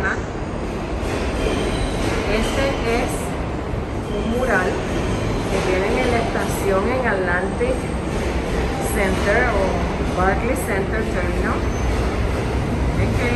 Dominicana. Este es un mural que tienen en la estación en Atlantic Center o Barclay Center Terminal. Es que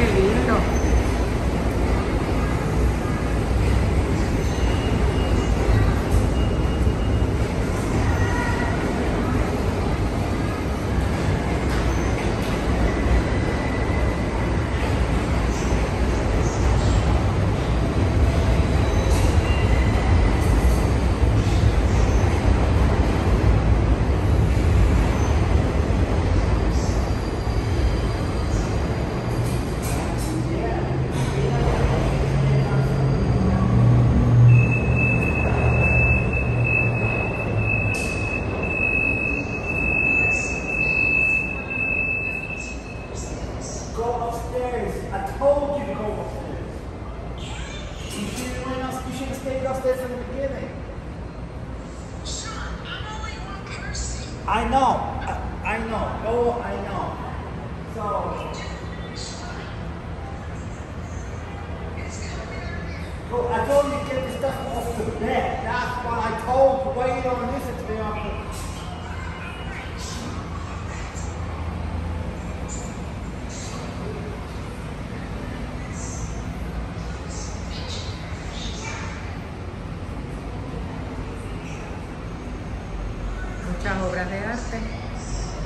I told you to go upstairs. You should have went up, you should have stayed upstairs from the beginning. I know. I, know. I know. Go. I know. So. Go, I told you to get the stuff off the bed. That's why I Muchas obras de arte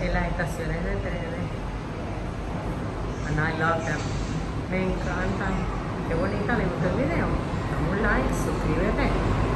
en las estaciones de trenes. And I love them. Me encantan. Qué bonita, ¿le gustó el video? Dame un like, suscríbete.